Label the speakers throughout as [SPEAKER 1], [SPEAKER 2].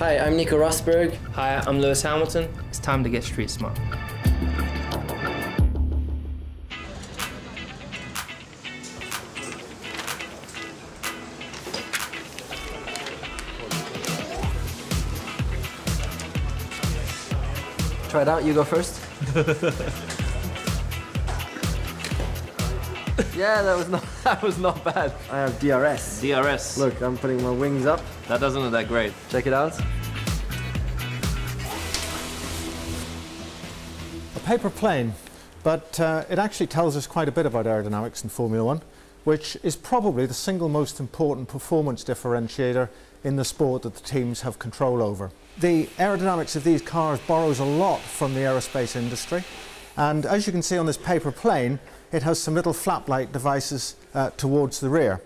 [SPEAKER 1] Hi, I'm Nico Rosberg.
[SPEAKER 2] Hi, I'm Lewis Hamilton. It's time to get street smart.
[SPEAKER 1] Try it out, you go first. yeah, that was not that was not bad. I have DRS.
[SPEAKER 3] DRS.
[SPEAKER 1] Look, I'm putting my wings up.
[SPEAKER 3] That doesn't look that great.
[SPEAKER 1] Check it out.
[SPEAKER 4] A paper plane, but uh, it actually tells us quite a bit about aerodynamics in Formula One, which is probably the single most important performance differentiator in the sport that the teams have control over. The aerodynamics of these cars borrows a lot from the aerospace industry, and as you can see on this paper plane, it has some little flap-like devices uh, towards the rear.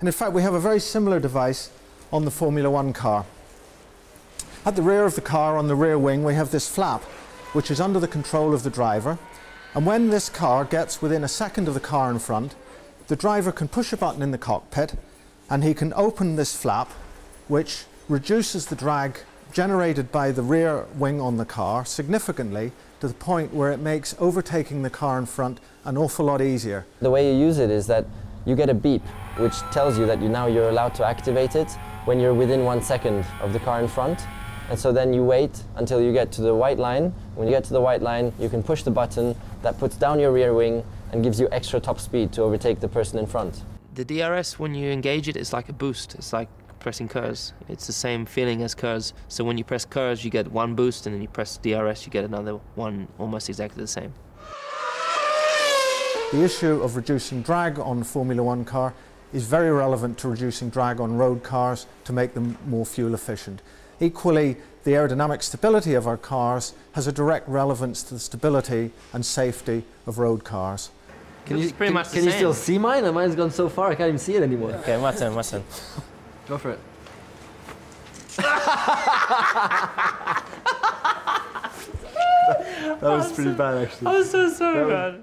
[SPEAKER 4] And in fact, we have a very similar device on the Formula One car. At the rear of the car, on the rear wing, we have this flap, which is under the control of the driver. And when this car gets within a second of the car in front, the driver can push a button in the cockpit and he can open this flap, which reduces the drag generated by the rear wing on the car significantly to the point where it makes overtaking the car in front an awful lot easier.
[SPEAKER 1] The way you use it is that you get a beep, which tells you that you now you're allowed to activate it when you're within one second of the car in front. And so then you wait until you get to the white line. When you get to the white line, you can push the button that puts down your rear wing and gives you extra top speed to overtake the person in front.
[SPEAKER 2] The DRS, when you engage it, it's like a boost. It's like pressing KERS. It's the same feeling as KERS. So when you press KERS, you get one boost, and then you press DRS, you get another one almost exactly the same.
[SPEAKER 4] The issue of reducing drag on a Formula One car is very relevant to reducing drag on road cars to make them more fuel efficient. Equally, the aerodynamic stability of our cars has a direct relevance to the stability and safety of road cars.
[SPEAKER 1] Can you,
[SPEAKER 2] pretty
[SPEAKER 1] can,
[SPEAKER 2] much
[SPEAKER 1] can you still see mine? Mine's gone so far I can't even see it anymore.
[SPEAKER 2] Okay, my turn, my turn.
[SPEAKER 1] Go for it.
[SPEAKER 4] That was pretty bad actually.
[SPEAKER 2] I'm so sorry, man.